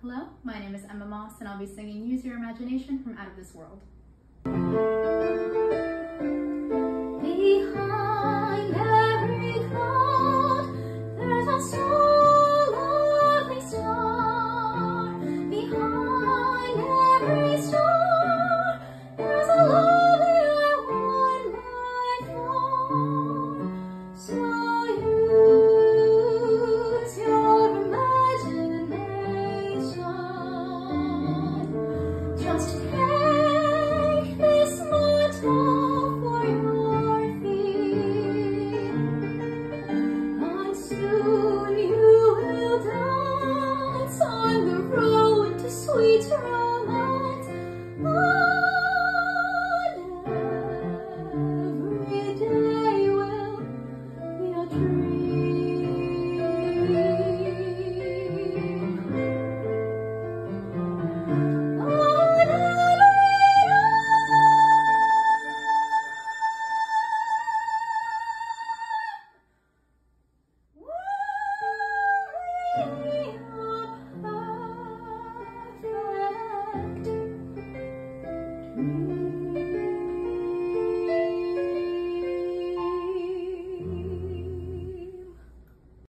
Hello, my name is Emma Maass and I'll be singing Use Your Imagination from Out of This World.